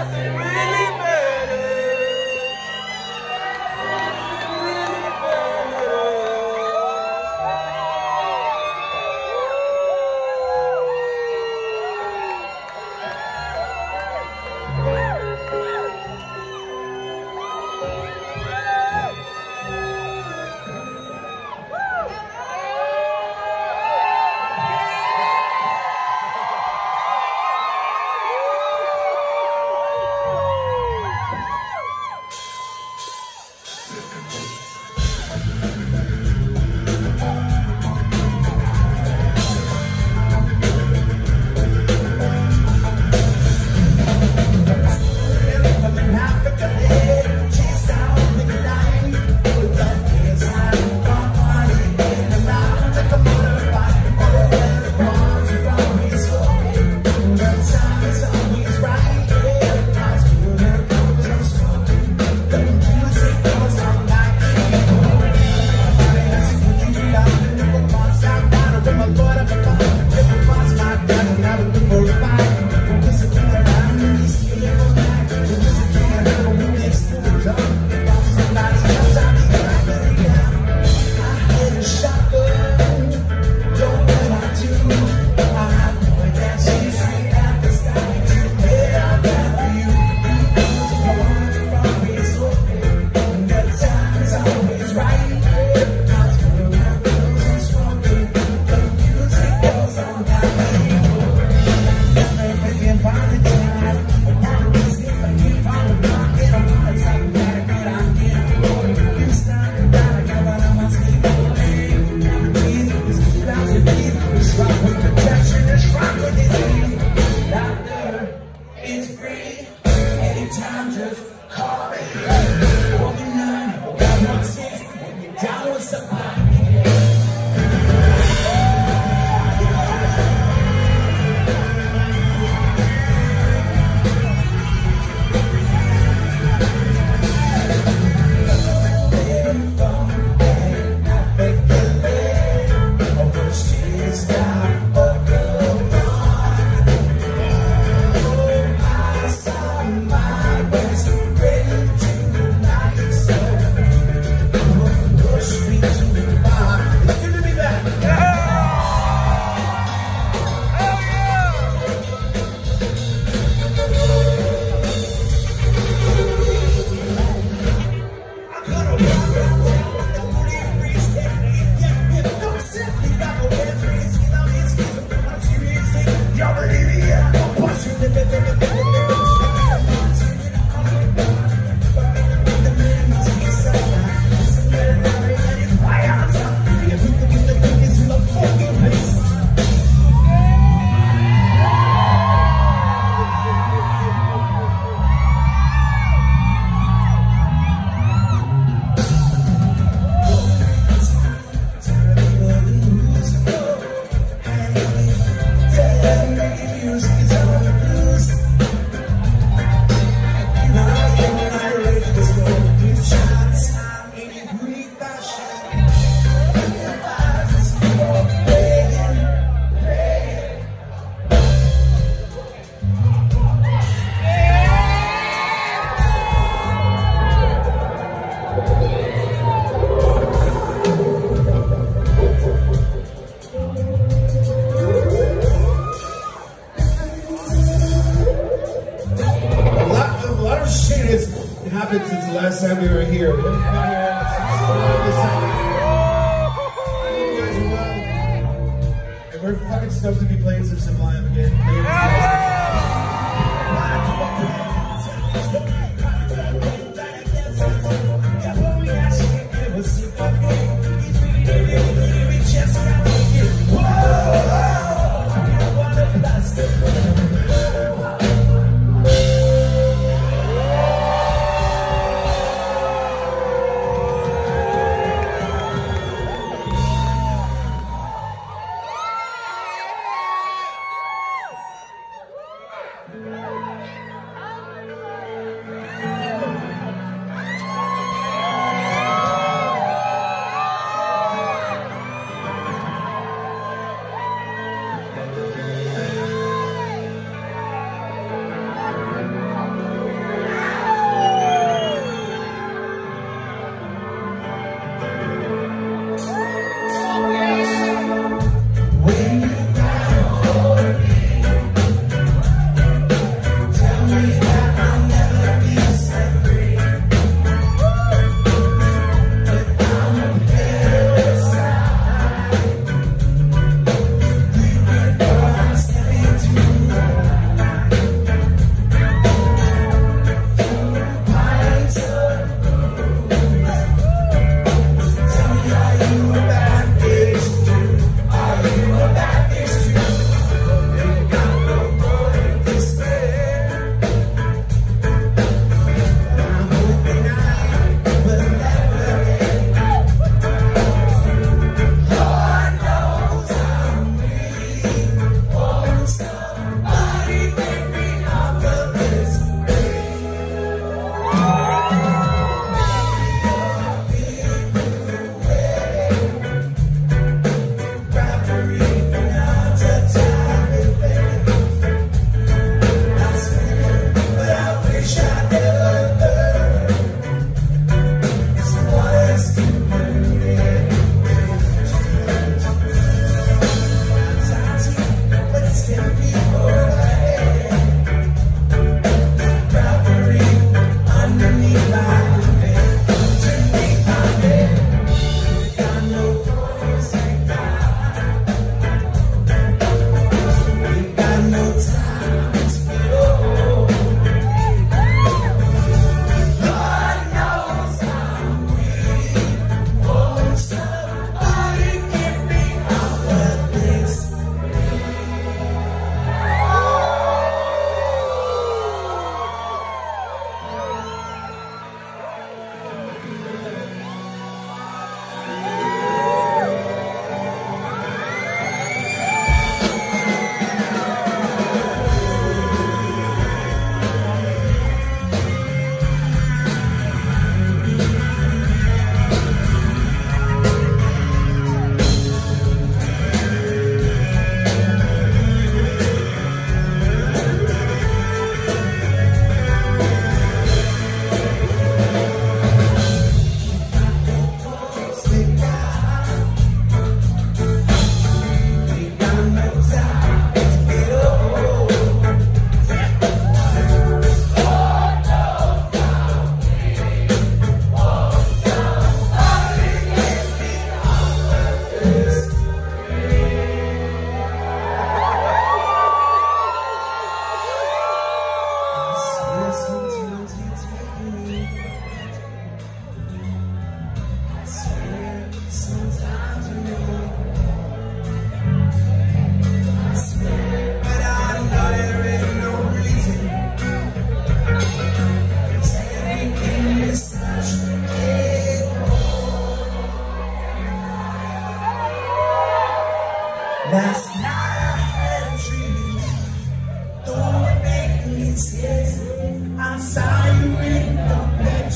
아,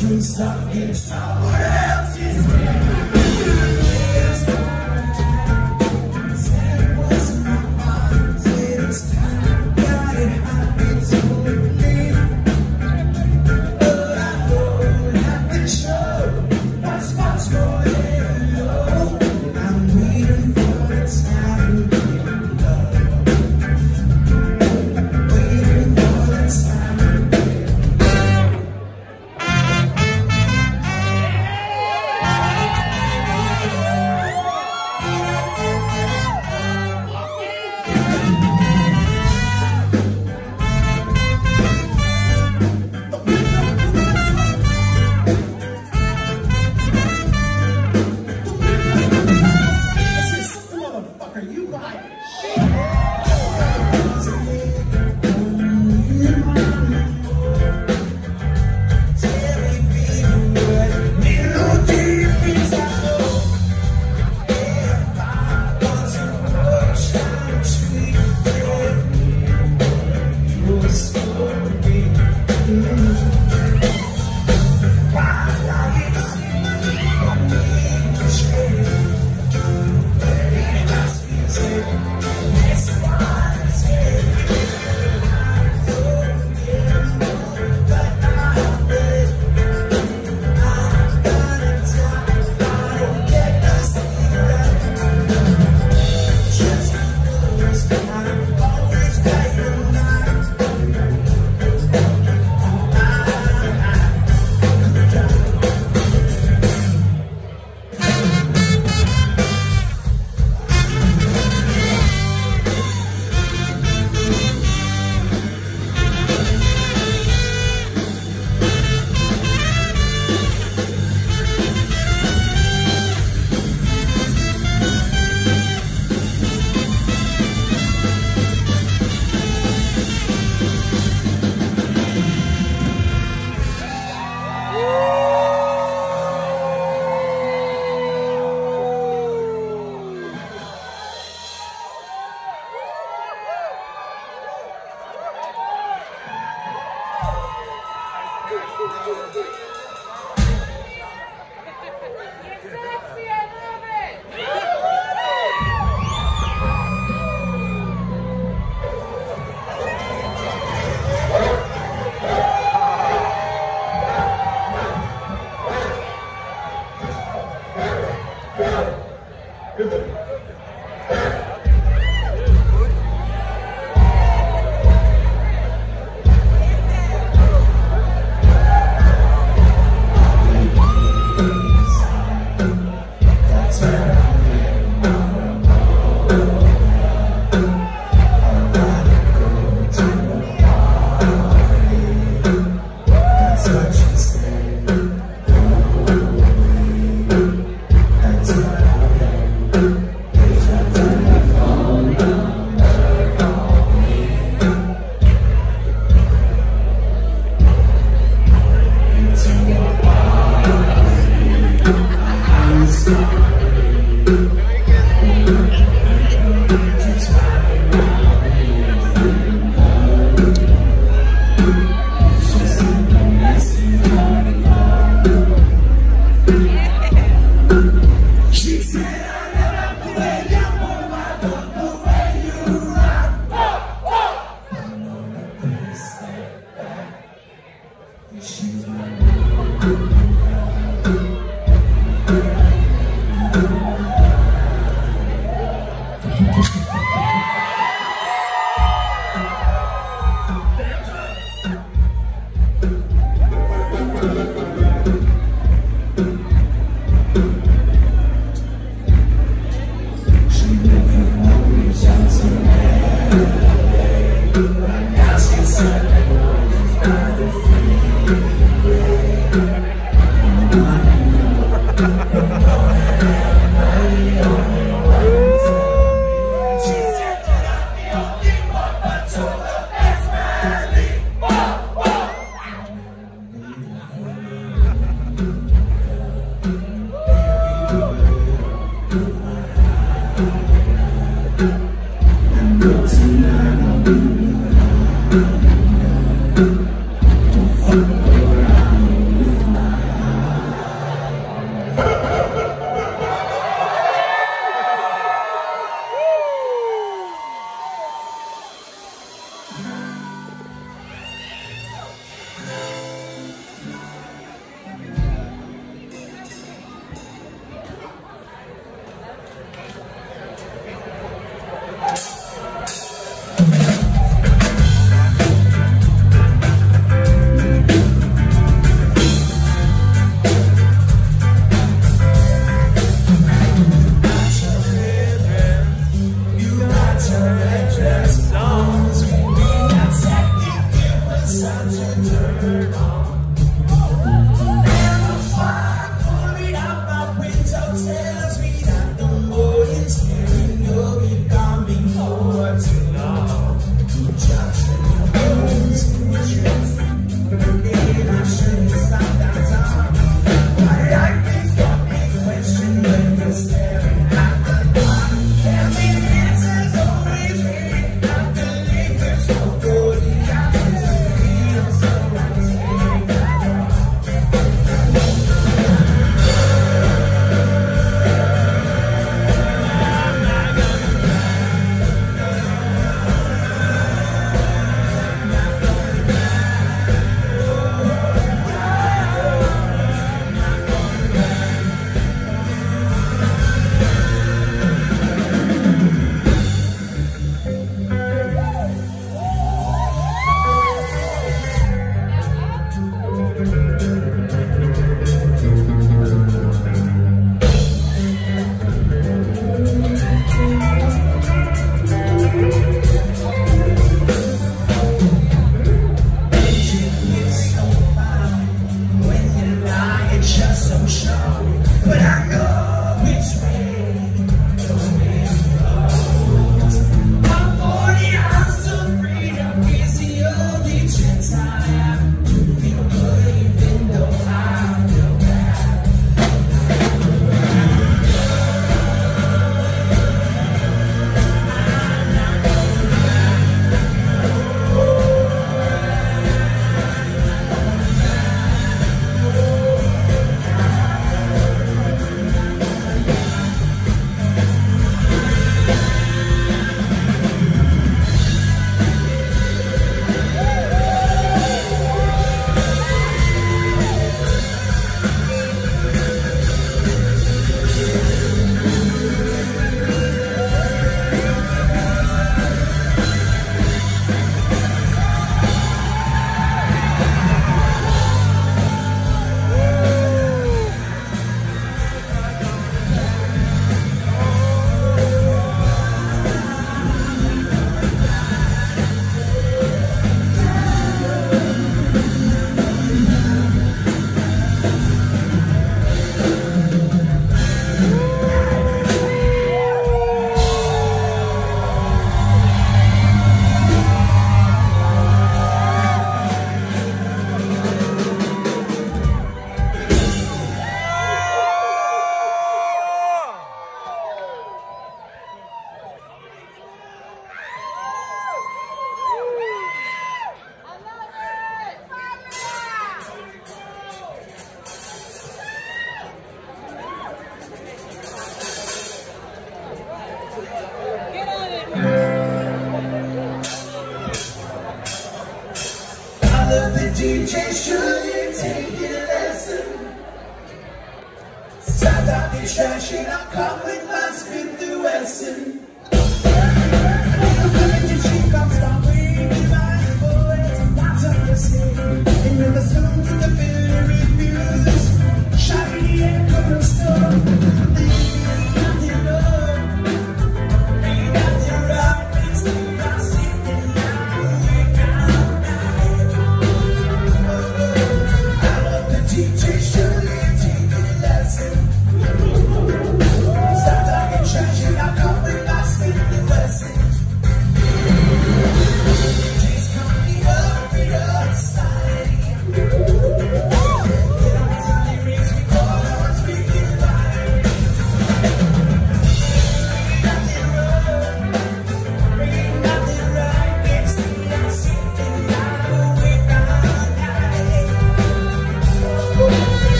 bedroom, stuck in someone else's Said Now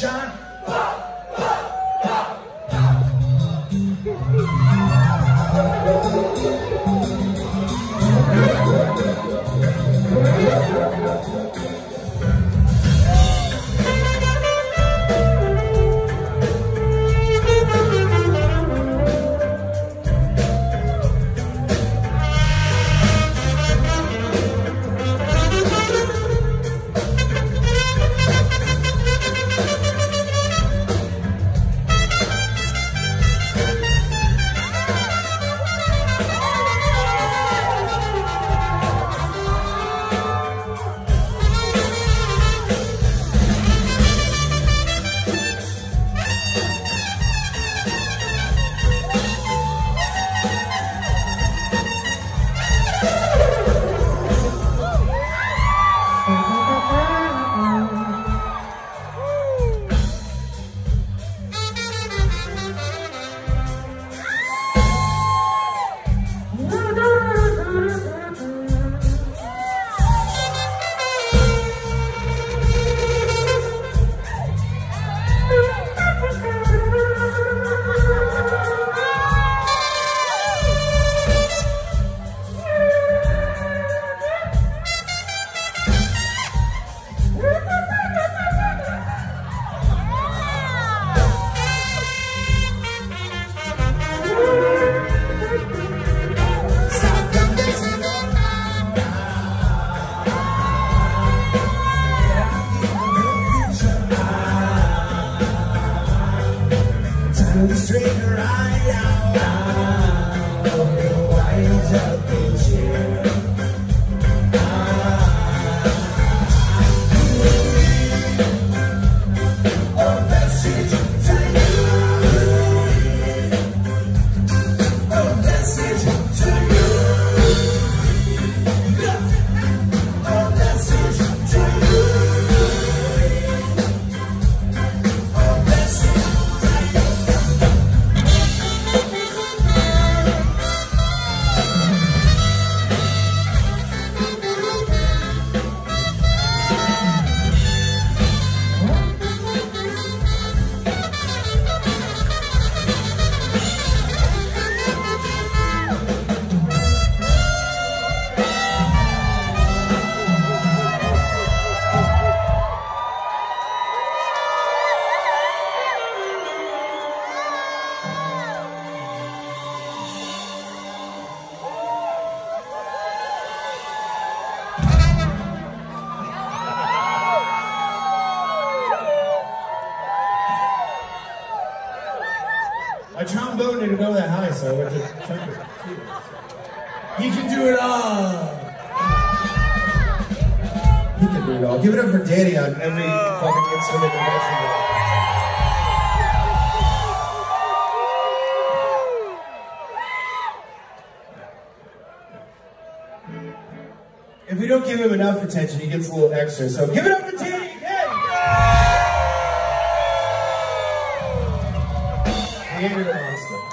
sunshine. Go that high, so I went to trumpet. He can do it all. He can do it all. Give it up for Danny on every fucking instrument imaginable. If we don't give him enough attention, he gets a little extra. So give it up for Danny again. Created monster.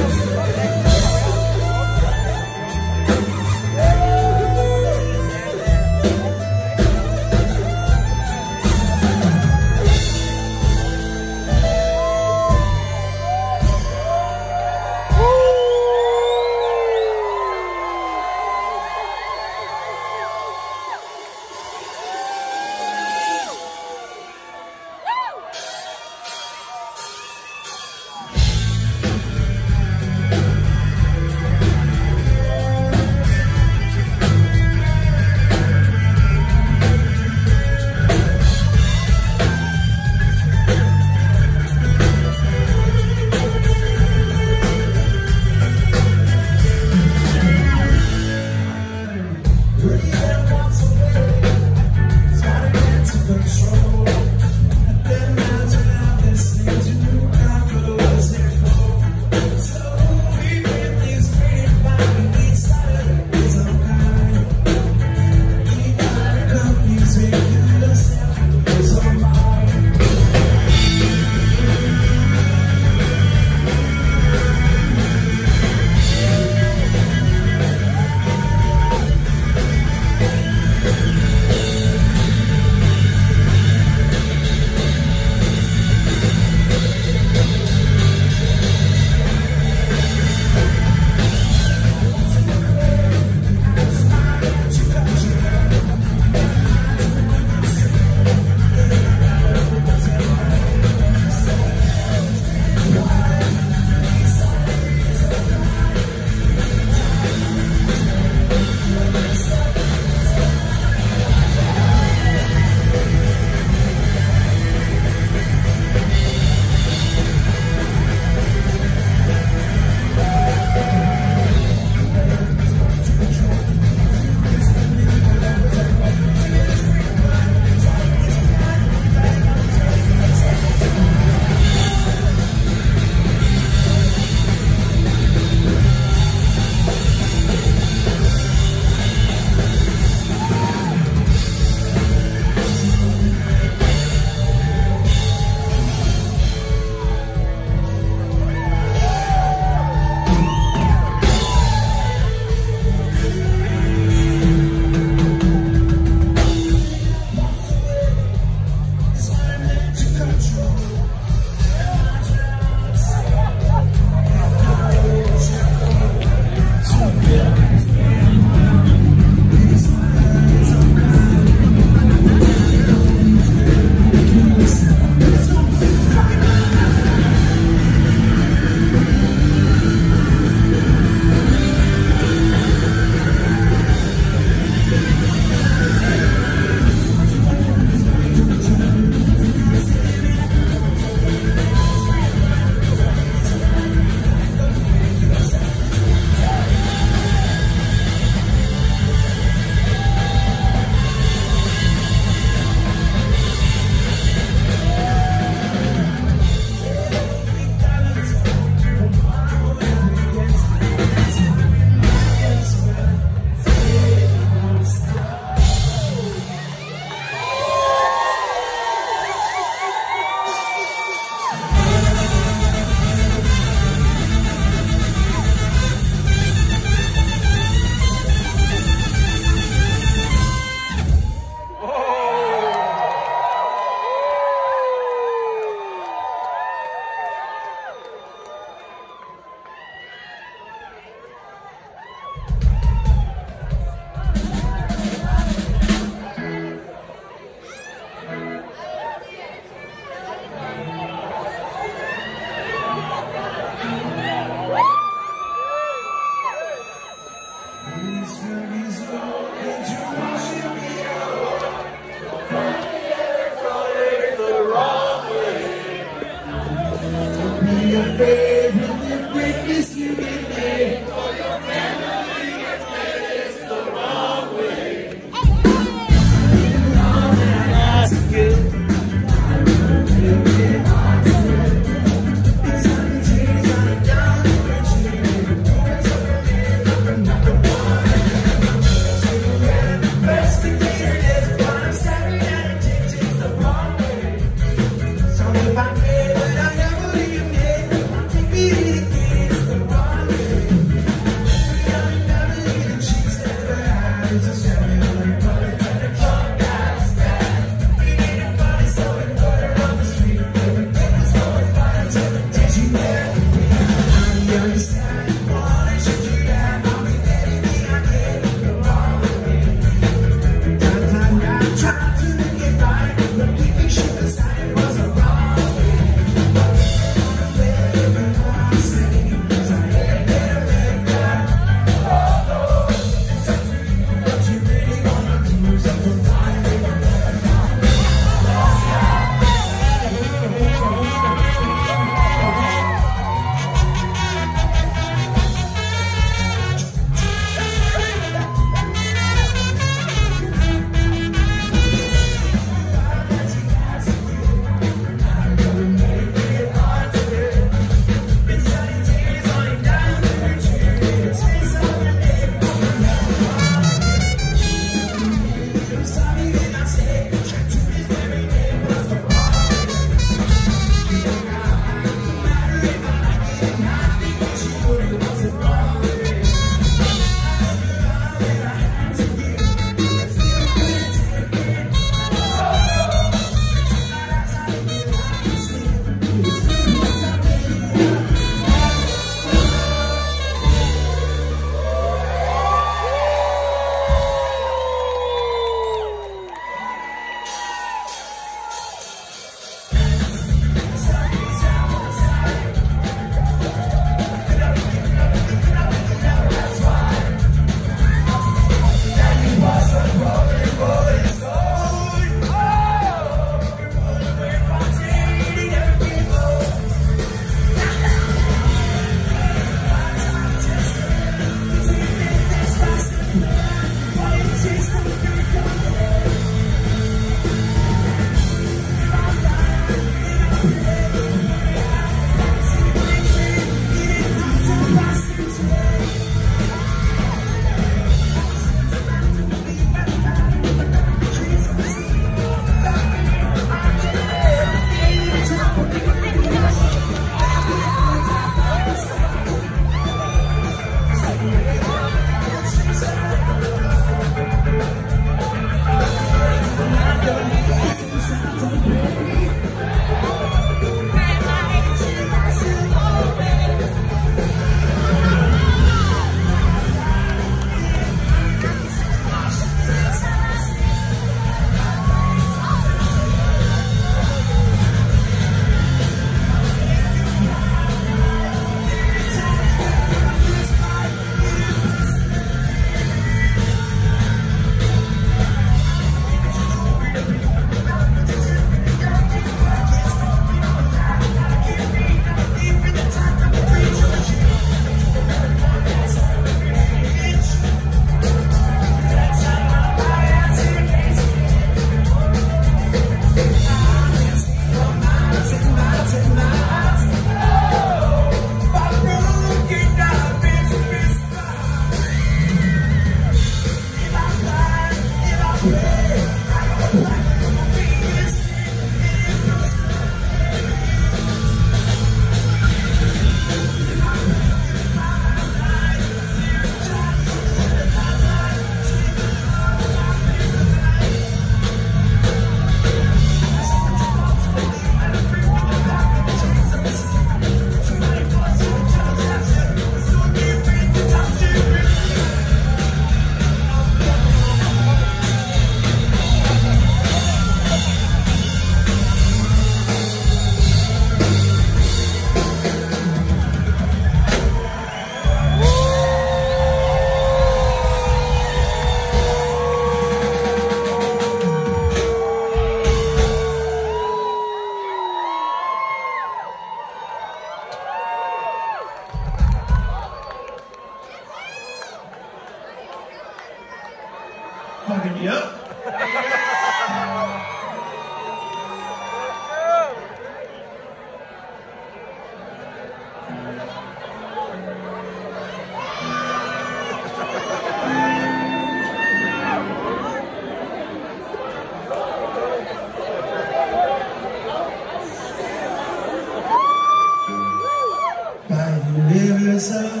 desire.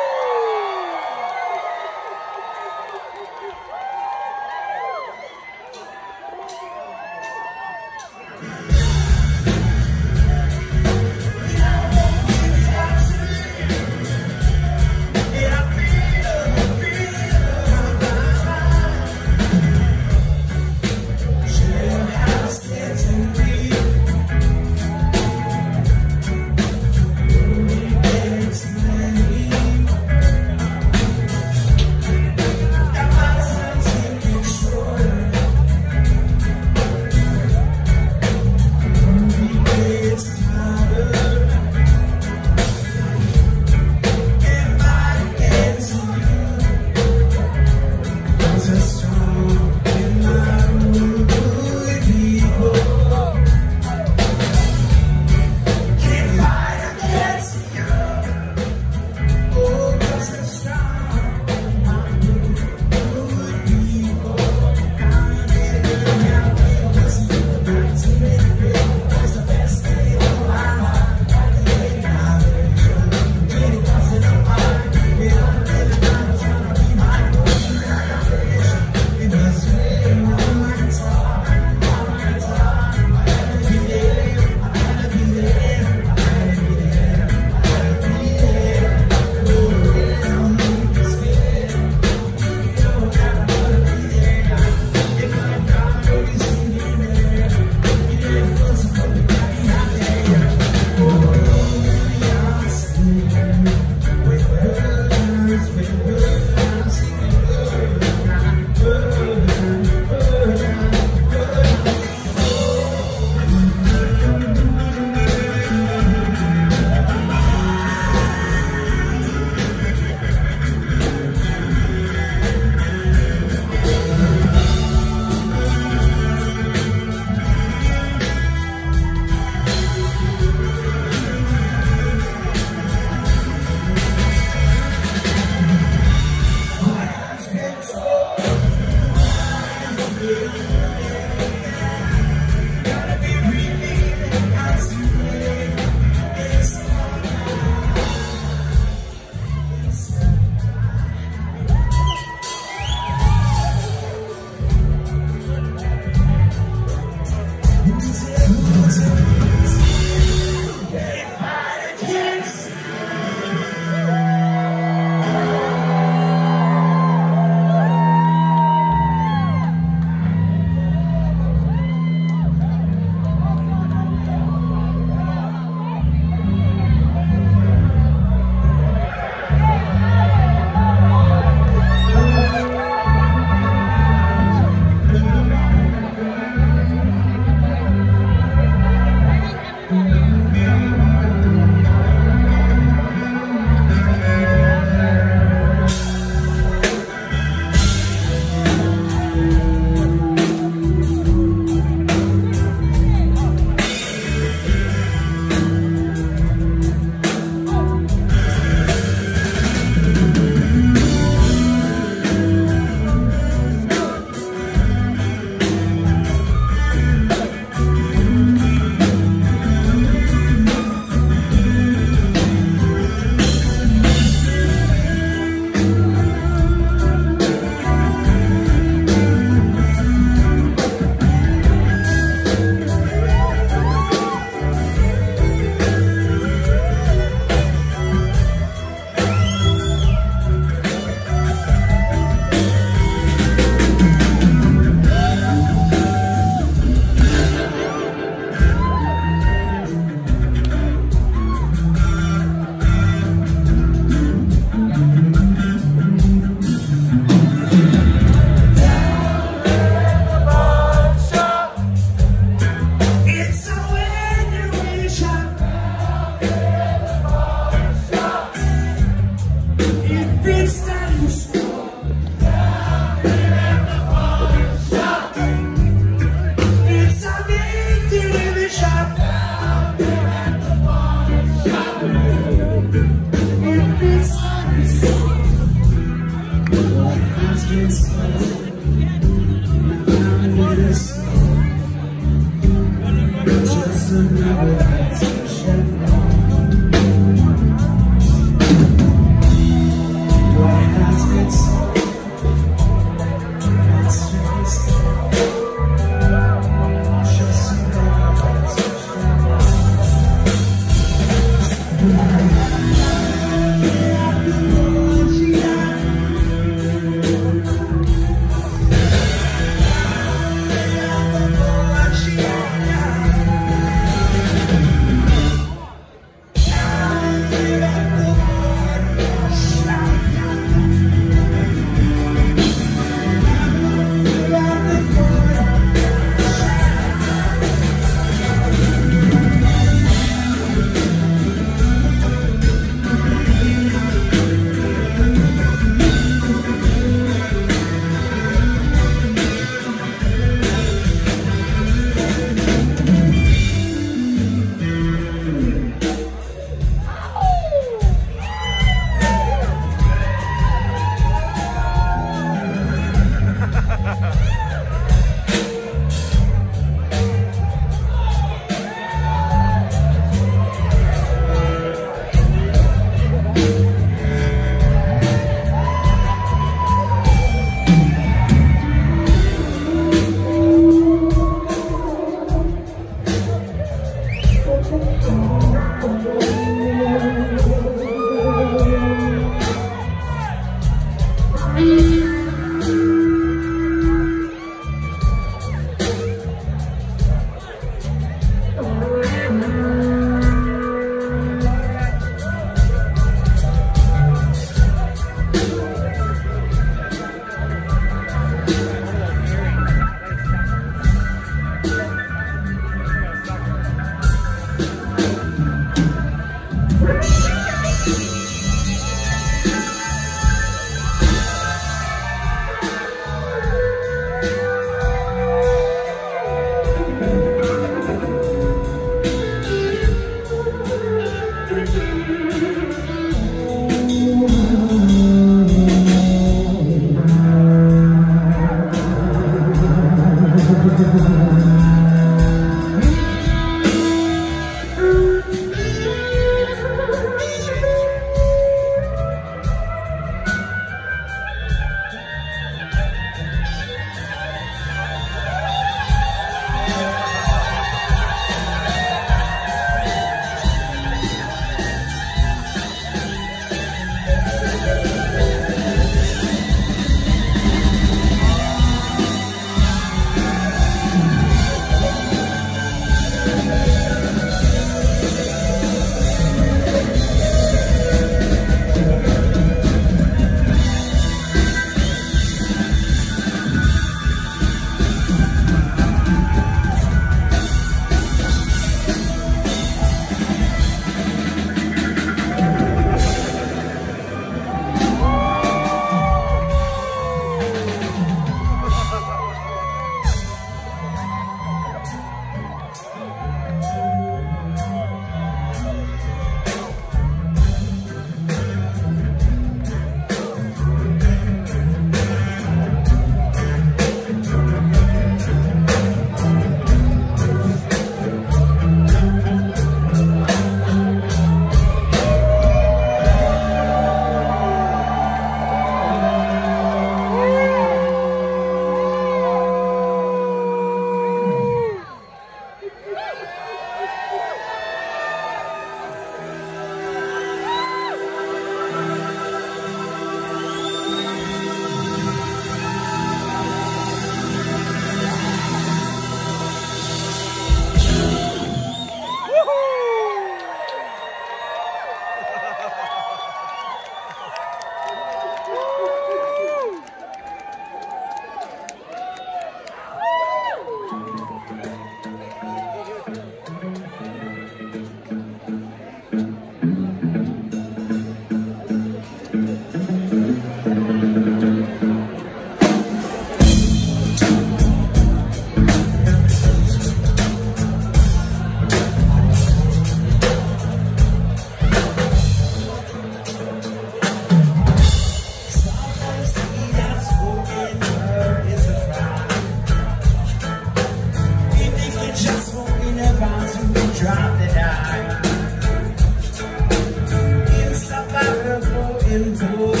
in for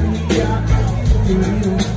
Be